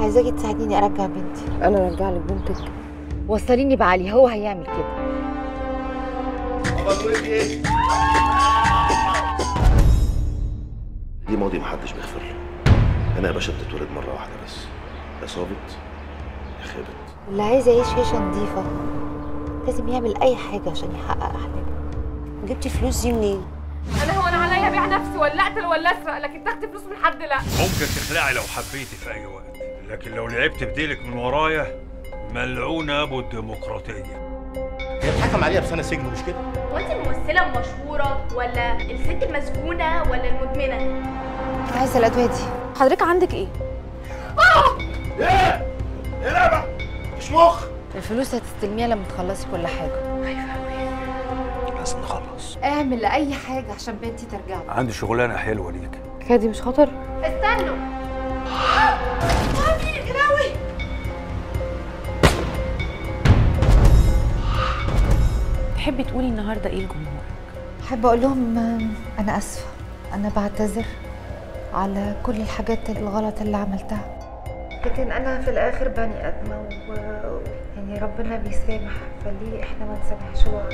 عايزاكي تساعديني أرجع بنتي. أنا أرجع لك بنتك. وصليني بعلي هو هيعمل كده. دي ماضي محدش بيغفر. له أنا يا باشا بتتولد مرة واحدة بس. يا صابت يا خابت. اللي عايز يعيش عيشة نظيفة لازم يعمل أي حاجة عشان يحقق أحلامه. جبتي فلوس دي منين؟ أنا هو أنا عليا ابيع نفسي ولا اقتل ولا أسرق لكن تاخدي فلوس من حد لا. ممكن تخلعي لو حبيتي في أي وقت. لكن لو لعبت بديلك من ورايا ملعونة أبو الديمقراطية. هي اتحكم عليها بسنة سجن مش كده؟ هو انت الممثلة المشهوره ولا الست المسجونه ولا المدمنة؟ عايزة الأدوية دي. حضرتك عندك إيه؟ مش مخ. الفلوس هتستلميها لما تخلصي كل حاجة. لازم نخلص. اعمل اي حاجة عشان بنتي ترجع عندي شغلانة حلوة ليك. الحكاية دي مش خطر؟ استنوا. تحبي تقولي النهارده إيه لجمهورك؟ أحب أقول لهم آم، أنا آسفة. أنا بعتذر على كل الحاجات الغلط اللي عملتها. لكن أنا في الآخر بني آدمة و... يعني ربنا بيسامح فليه إحنا ما نسامحش بعض؟